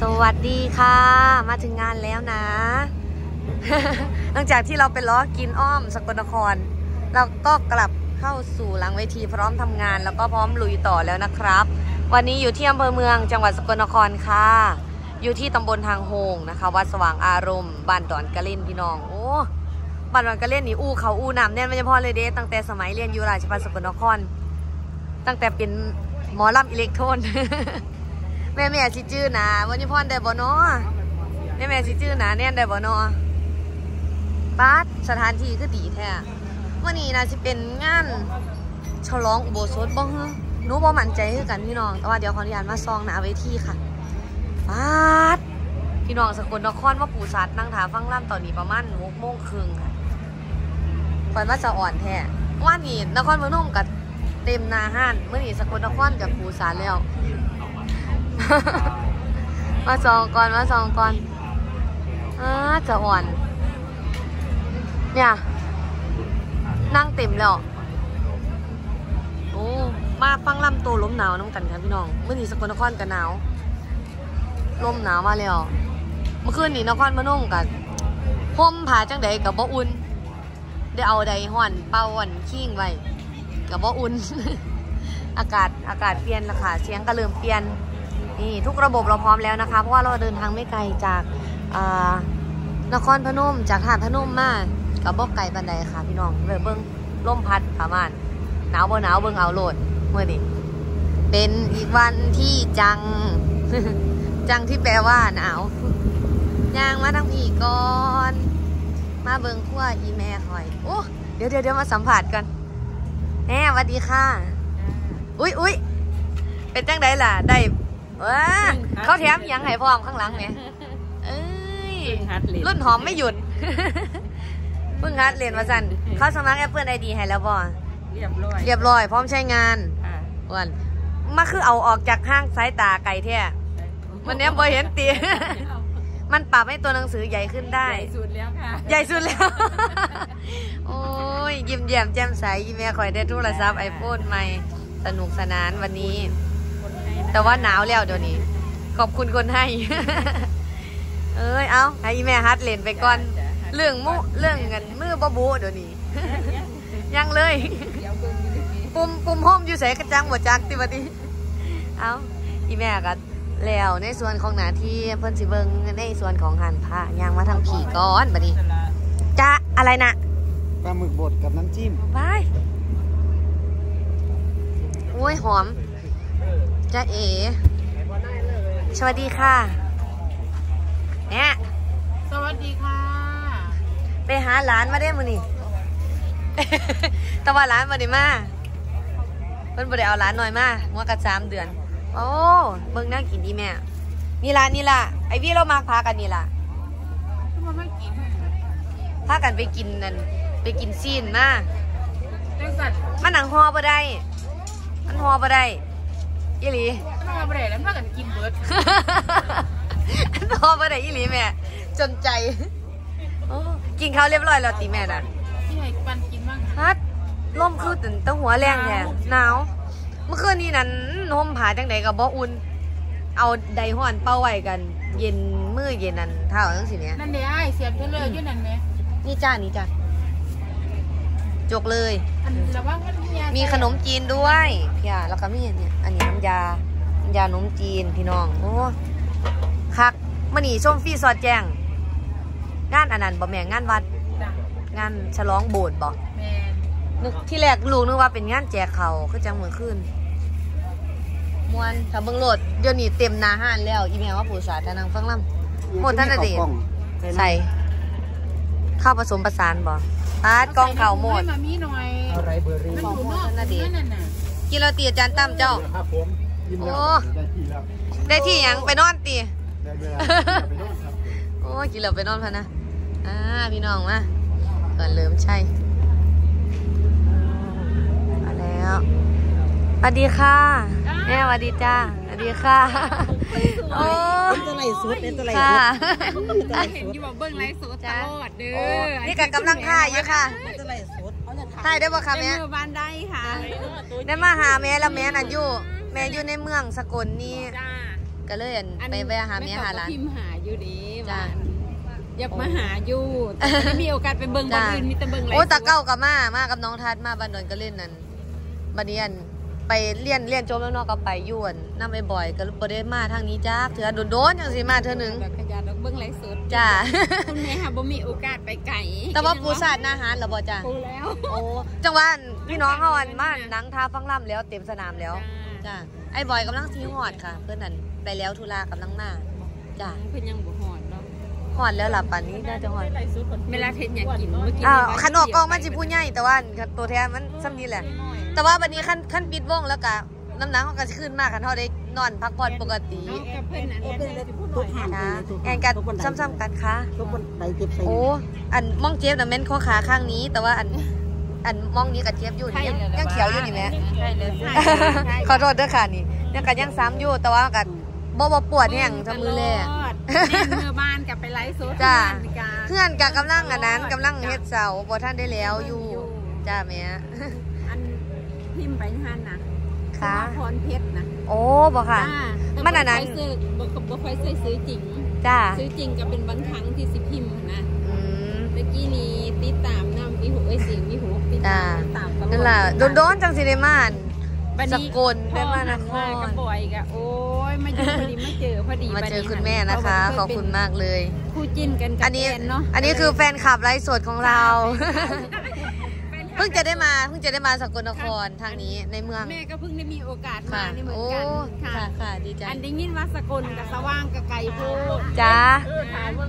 สวัสดีค่ะ มาถึงงานแล้วนะ หลังจากที่เราไปล้อกินอ้อมสกลนคร เราก็กลับเข้าสู่หลังเวทีพร้อมทำงาน แล้วก็พร้อมลุยต่อแล้วนะครับ วันนี้อยู่ที่อำเภอเมืองจังหวัดสกลนครค่ะ อยู่ที่ตำบลทางโฮงนะคะ วัดสว่างอารมณ์บ้านดอนกระเล่นพี่น้อง โอ้บ้านดอนกระเล่นนี่อู้เขาอู้น้ำแน่นไม่ใช่พอเลยเด้ตั้งแต่สมัยเรียนอยู่ราชภัฏสกลนคร ตั้งแต่เป็นหมอลำอิเล็กโทรน แม่แม่สิจื้อนะวันนี้พ่อได้บ่เนาะแม่แม่สิจื้อนะแน่นได้บ่เนาะป้าดสถานที่คือดีแท้วันนี้นะสิเป็นงานฉลองอุโบสถบ่ฮึหนูบ่มั่นใจคือกันพี่น้อง แต่ว่าเดี๋ยวขออนุญาตมาซองหนะเวทีค่ะป้าดพี่น้องสกลนครว่าปู่สัตว์นั่งถาฟังล่ำตอนนี้ประมาณหกโมงครึ่งค่ะคอยมาจะอ่อนแท้ว่านี่นครพนมกับเต็มนาห้านเมื่อนี้สกลนครกับปู่สัตว์แล้ว มาซองก่อนมาซองก่อนอาจะอ่อน เนี่ย นั่งเต็มแล้วโอ้มาฟังลำตัวลมหนาวน้ำกันครับพี่น้องเมื่อนี้สกลนครกันหนาวลมหนาวมาแล้วเมื่อคืนนี้นครพนมกันห่มผาจังใดกับบ่อุ่นได้เอาใดห่อนเป่าห่อนขิ้งไว้กับบ่อุ่น อากาศอากาศเปลี่ยนละค่ะเสียงก็เริ่มเปลี่ยน นี่ทุกระบบเราพร้อมแล้วนะคะ เพราะว่าเราเดินทางไม่ไกลจากอ่านครพนมจากหาดพนมมากับบอกไก่บันไดค่ะ พี่น้องเบิ่งเบิ้งลมพัดประมาณหนาวบ่หนาวเบิ่งเอาโหลดเมื่อนี้เป็นอีกวันที่จัง จังที่แปลว่าหนาวย่างมาทั้งพี่ก่อนมาเบิ่งขั้วอีแม่คอยโอ้เดี๋ยวเดี๋ยวเดี๋ยวมาสัมผัสกันแม่สวัสดีค่ะ อุ้ยอุ้ยเป็นจังไดล่ะได้ ว้าเขาแถมหยังให้พร้อมข้างหลังเนี่ยเอ้ยรุ่นหอมไม่หยุดเพิ่งฮัดเรียนมาสันเขาสมัครแอปเปิลไอดีให้แล้วบ่เรียบร้อยเรียบร้อยพร้อมใช้งานค่ะวันมาคือเอาออกจากห้างสายตาไก่แท้วันนี้บ่เห็นตีมันปรับให้ตัวหนังสือใหญ่ขึ้นได้ ใหญ่สุดแล้วค่ะ ใหญ่สุดแล้ว โอ้ยยิ้มแย้มแจ่มใสยิ้มแม่คอยได้โทรศัพท์ไอโฟนใหม่ สนุกสนานวันนี้คนให้นะ แต่ว่าหนาวแล้วเดี๋ยวนี้ ขอบคุณคนให้ เอ้ยเอาให้อีแม่ฮัดเล่นไปก่อนจ้ะ เรื่องมุเรื่องเงินมือบบูเดี๋ยวนี้ ยังเลย เดี๋ยวเบิ่งอยู่ดีปุ่มปุ่มห้อมอยู่ใส่กระจังหัวจักติบัดนี้เอาอีแม่ก็แล้วในส่วนของหน้าที่เพิ่นสิเบิ่งในส่วนของหันผ้ายางมาทางผีก่อนบัดนี้สละจะอะไรนะปลาหมึกบดกับน้ำจิ้มไปโอ้ยหอม จะเอ สวัสดีค่ะ เนี่ย สวัสดีค่ะ ไปหาหลานมาได้มือนี่แต่ว่าหลานมาได้มาเพิ่นบ่ได้เอาหลานหน่อยมาหัวกัดสามเดือน โอ้ เบิ่งน่ากินดีแม่ นี่ล่ะนี่ล่ะ ไอวี่เรามากพากันนี่ล่ะทำไมไม่กินพากันไปกินนั่น ไปกินซีนมาจังสัตว์มันหนังฮอบ่ได้ มันฮอบ่ได้ อีหลีทำไมไม่ได้แล้วพากันกินเบิร์ดมันฮอบ่ได้อีหลีแม่ จนใจโอ้กินข้าวเรียบร้อยแล้วติแม่น่ะที่ให้ปันกินบ้างฮัดลมคือตื่นตั้งหัวแรงแท้หนาว เมื่อคืนนี้นั้นห่มผ้าจังใดก็บ่อุ่น เอาไดฮ้อนเป่าไว้กัน เย็นมือเย็นนั่นเท่าจังสิเนี่ยนั่นเดี๋ยวไอ้เสียบเธอเลยอยื่นั่นไหมนี่จ้านี่จ้า จกเลย อันระวังมันเฮียมีขนมจีนด้วยพี่อะแล้วก็มีอันเนี่ยอันนี้น้ำยาน้ำยาขนมจีนพี่น้องโอ้คักมื่อนี้ชมฟรีสอดแจ้งงานอันนั้นบ่แม่งงานวัดจ้ะงานฉลองโบสถ์บ่แมนนึกที่แรกลูกนึกว่าเป็นงานแจกเขาวคือจังเหมือนขึ้นมวนถ้าเบิ่งโหลดเดี๋ยวนี้เต็มหนาห้านแล้ว อีแม่ว่าผู้สาธารณฟังลำหมดท่านน่ะดิข้าวกล้องใส่ข้าวผสมประสานบ่ ปาดกล้องเข่าวหมดมามีหน่อยอะไรเบอร์รี่มันอยู่นอกนั่นน่ะกินเราตีอาจารย์ตั้มเจ้าครับผมกินแล้วโอ้ได้ที่แล้วได้ที่หยังไปนอนตีได้เวลาไปโน่นครับโอ้ยกินเราไปนอนพะนะอ่าพี่น้องมาก่อนเริ่มใช่มาแล้วสวัสดีค่ะแม่สวัสดีจ้าสวัสดีค่ะโอ้เป็นตัวไหน สุดเป็นตัวไหนค่ะเห็นอยู่บอกเบิ้งไลฟ์สดตลอดเด้โอ้อนี่กันกำลังถ่ายอยู่ค่ะตัวไหนสุดถ่ายได้บ่คะแม่เมือบ้านได้ค่ะ ได้มาหาแม่แล้วแม่น่ะอยู่ แม่อยู่ในเมืองสกลนี่จ้าก็เลยอันไปแวะหาแม่หาหลานแพิมพ์หาอยู่ดีจ้ะว่าอยากมาหาอยู่แต่ไม่มีโอกาสไปเบิ่งบ้านอื่นมีแต่เบิ่งไลฟ์โอ้สดตาเก้ากับมามากับน้องทัดมาบันดอนก็เล่นนั่นบันเนียน ไปเรียนเรียนจบแล้วเนอกก็ไปอยวนน้ำไปบ่อยๆก็บ่ได้มาทางนี้จ้าเถือโดนๆจังสิมาเทื่อหนึง แบบขยันแล้วเบิ่งไลฟ์สดจ้า คุณแม่ค่ะบ่มีโอกาสไปไก่แต่ว่าปูสาดหน้าหารเหรอบ่จ้า ปูแล้วโอ้จังหวะพี่น้องเขาอันมาหนังทาฟังล่ำแล้วเต็มสนามแล้ว จ้า ไอ้บอยกำลังซีฮอดค่ะ เพื่อนนั่นไปแล้วธุระกำลังมา จ้า เพิ่นยังบ่ฮอด เนาะฮอดแล้วล่ะป่านนี้น่าจะฮอดเวลาเทศอยากกินเมื่อกี้อ้าวขนมกองมันสิผู้ใหญ่แต่ว่าตัวแท้มันซ้ำนี้แหละ แต่ว่าวันนี้ขั้นขั้นปิดวงแล้วก็น้ำหนักเขาก็สิขึ้นมากคันเขาได้นอนพักผ่อนปกติเอากับเพิ่นอันโอ้นี้เป็นเลยทุกหันค่ะแอนกันซ้ำๆกันค่ะทุกคนไปเก็บใส่โอ้อันมองเจ็บน่ะแม่นข้อขาข้างนี้ แต่ว่าอันอันมองนี้กับเจ็บอยู่นี่ยังยังเขียวอยู่นี่แหม่ใช่เลยใช่ขอโทษด้วยค่ะนี่ยังกันยังซ้ำอยู่แต่ว่ากัน บ่บ่ปวดแห้งทำมือเลยแน่เมื่อบ้านกลับไปไลฟ์สดจ้าที่บ้นเพื่อนกับกำลังอันนั้นกำลังเฮ็ดเสาบ่ท่านได้แล้วอยู่จ้าแม่อันพิมพ์ไปหันน่ะค่ะพรเพชรนะโอ้บ่ค่ะจ้าแต่มันอันนั้นบ่ค่อยซื้อบ่บ่ค่อยซื้อซื้อจริงจ้าซื้อจริงก็เป็นบางครั้งที่สิพิมพ์นะอืมเมื่อกี้นี้ติดตามนำมีหูไอ้ยเสียงมีหูติดตามจ้าติดตามตลอดนั่นล่ะโดนๆจังสิได้มาอั่นบัดสนี้กลได้มานคพ่อหัมารกับบ่อยกะโอ้ย มาอยู่พอดีมาเจอพอดีมาเจอบัดนี้คุณแม่นะคะ ขอบคุณมากเลย คู่จิ้นกันกับอันนี้แฟเนาะอันนี้คือแฟนคลับไลฟ์สดของเรา เพิ่งจะได้มาเพิ่งจะได้มาสกลนครทางนี้ในเมือง แม่ก็เพิ่งได้มีโอกาสมาค่ะนี่เหมือนโอ้กันค่ะค่ะค่ะดีใจอันได้ยินว่าสกลกับสว่างกับไก่โพดจ้าเออถามว่า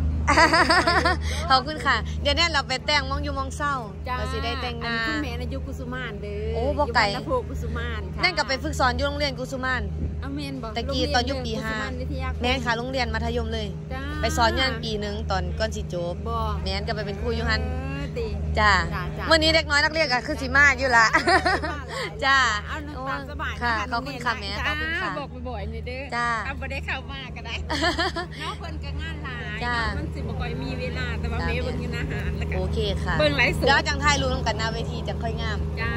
ขอบคุณค่ะ เดี๋ยวนี้เราไปแต่งมองอยู่มองเศร้าจ้าเราสิได้แต่งหน้าอัคุณแม่นายุกุสุมานเด้อโอ้บ่ไกลอยู่บ้านนโพกุสุมานค่ะนั่นก็ไปฝึกสอนอยู่โรงเรียนกุสุมานเอาเมนบอกตะกี้โรงเรีตอนยุคปีกุห้าสุมนวิทยาคแม่นค่ะโรงเรียนมัธยมเลยจ้าไปสอนอยันปีหนึ่งตอนก่อนสิจบบ่แม่นก็ไปเป็นครูอยู่หันเออติ จ้าจ้าจ้า เมื่อนี้เด็กน้อยนักเรียนก็คือสิมาอยู่ละจ้าเอาหนังตามสบายค่ะนขอบคุณค่ะแม่ขอบคุณค่ะจ้าบอกบ่อยๆหน่อยเด้อจ้าเอาบ่ได้เข้ามาก็ได้น้องเพิ่นก็งานหลายจ้ามันสิบ่ค่อยมีเวลาแต่ว่าจ้าแม่เบิ่งอยู่อาหารแล้วก็โอเคค่ะเบิ่งไลฟ์สดเดี๋ยวจังไทยรู้นำกันหน้าเวทีจังค่อยงามจ้า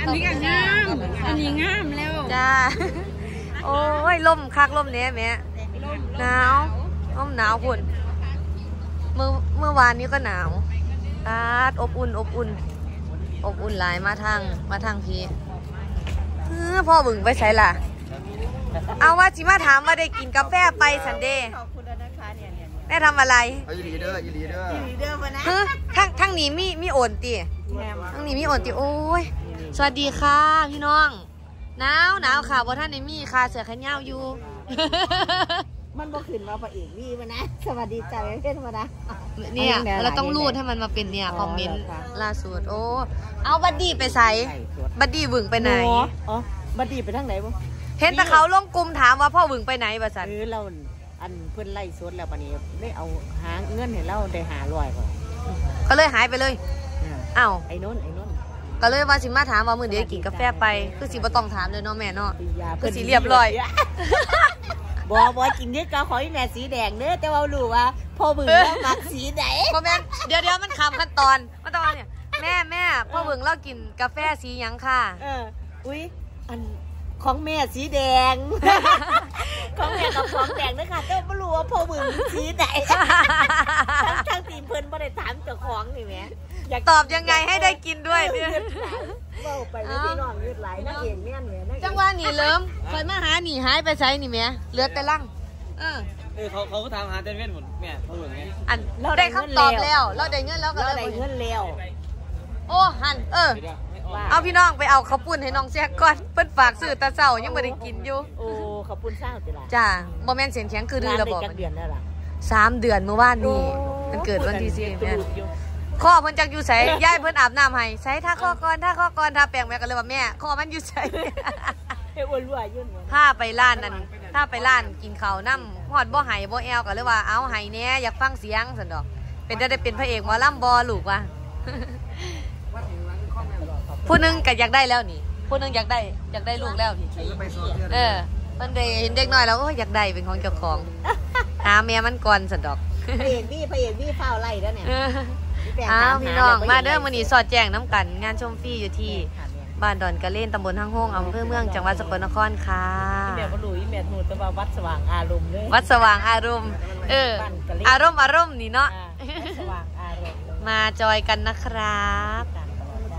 อันนี้ก็งามอันนี้งามแล้วจ้าโอ้ยลมคักลมเนี้ยแม่ร่มหนาวลมหนาวพุ่นเมื่อเมื่อวานนี้ก็หนาว อากาศอบอุ่นอบอุ่น อบอุ่นหลายมาทางมาทางพีเออพ่อบึงไปใส่ล่ะ เอาว่าจิมาถามว่าได้กินกาแฟไปสันเดย์ขอบคุณนะคะเนี่ยเนี่ยแม่ทำอะไรเอาอีหลีเด้ออีหลีเด้ออีหลีเด้อมานะเฮ้ยทั้งทั้งนี้มีมีโอนตีแฮมทั้งนี้มีโอนตีโอ้ย สวัสดีค่ะพี่น้อง หนาวหนาวค่ะว่าท่านในมีค่ะเสือแขนยาวอยู่ มันบ่ขึ้นมาพระเอกนี่มานะ สวัสดีจ้าเพื่อนมานะ เนี่ยเอาอย่างไหนเราต้องล่ะรูดให้มันมาเป็นเนี่ยอ๋อคอมเมนต์เหรอคะล่าสุดโอ้เอาบัดดี้ไปใส่บัดดี้วึงไปไหนอ๋อบัดดีไปทางไหนบ่เห็นแต่เขาลงกลุ่มถามว่าพ่อวึงไปไหนบสันเออเราอันเพิ่นไล่สดแล้วบัดนี้ได้เอาหาเงินให้เราได้หาร้อยก่อนก็เลยหายไปเลยอ่าอ้าวไอ้โน้นไอ้โน้นก็เลยว่าสิมาถามว่ามือเดียวกินกาแฟไป คือสิบ่ต้องถามเลยเนาะแม่เนาะปียาคือสิเรียบร้อย บ่บ่กินเด็กก็ขอให้แม่สีแดงเด้อแต่ว่ารู้ว่าพ่อบึงว่ามักสีไหนพ่อแม่นเดี๋ยวเดี๋ยวมันคำขั้นตอนมันต้องว่าเนี่ยแม่แม่พ่อวึงเรากินกาแฟสีหยังค่ะเอออุ้ยอันของแม่สีแดง ของแม่กับของแดงนะคะแต่ไม่รู้ว่าพ่อมึงสีไหนทั้งทั้งทีมเพิ่นบ่ได้ถามเจ้าของนี่แหม่อยากตอบยังไงให้ได้กินด้วยเนี่ยยืดไหล เว้าไปไม่พี่น้องยืดไหลนักเอกแม่นเนี่ยนักเอกจังหวะนี่เริ่มคอยมาหาหนีหายไปใช้นี่แม่เหลือแต่ลังเออเออเขาเขาก็ตามหาเต้นเว้นหมดแม่เขาเหมือนไงอันได้คำตอบแล้ว เราได้เงินแล้วก็เราเลยได้เงินแล้วโอ้หันเออ เดี๋ยวไม่ออกว่าเอาพี่น้องไปเอาข้าวปุ้นให้น้องแซกก่อนเปิ้นฝากซื้อแตาเช้ายังไม่ได้กินอยู่โอ้ขอบคุณเศร้าติล่ะจ้าบ่แม่นเสียงแข็งคือดื้อระบอกร้านได้จักเดือนแล้วล่ะ สามเดือนเมื่อวานนี้โอ้มันเกิดวันที่สี่กระแม่ดูกอยู่ ข้อเพิ่นจักอยู่ไสยายเพิ่นอาบน้ำให้ใส่ท่าข้อก่อนท่าข้อก่อนท่าแปรงแม่ก็เลยว่าแม่ข้อมันอยู่ไสเฮ้ยอ้วนรั่วยุ่นเนี่ยถ้าไปร้านนั้นถ้าไปร้านกินข้าวน้ำฮอดบ่ไห้บ่แอวก็เลยว่าเอาไห้แหน่อยากฟังเสียงซั่นดอก เป็นได้ได้เป็นพระเอกหมอลำบ่ลูกว่ะผู้หนึงก็อยากได้แล้วนี่ผู้หนึงอยากได้อยากได้ลูกแล้วนี่เออเพิ่นได้เห็นเด็กน้อยแล้วโอ้ยอยากได้เป็นของเจ้าของหาแม่มันก่อนซั่นดอกพระเอกพี่พระเอกพี่เฝ้าไล่แล้วเนี่ยเออพี่แปลงอ้าวตมหพี่น้องแล้วมาเด้อมื้อนี้สอดแจ้งน้ำกัน งานชมฟรีอยู่ที่บ้านดอนกระเล่นตำบลห้างโฮงอำเภอเมืองจังหวัดสกลนครค่ะอีแม่บ่รู้อีแม่หูแต่ว่าวัดสว่างอารมณ์เลยวัดสว่างอารมณ์ เออ อารมณ์อารมณ์นี่เนาะอ่าวัดสว่างอารมณ์เลยมาจอยกันนะครับจ้ะ